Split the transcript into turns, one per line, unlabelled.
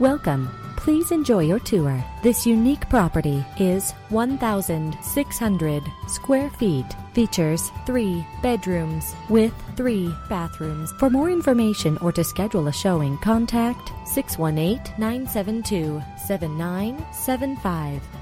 Welcome. Please enjoy your tour. This unique property is 1,600 square feet. Features three bedrooms with three bathrooms. For more information or to schedule a showing, contact 618 972 7975.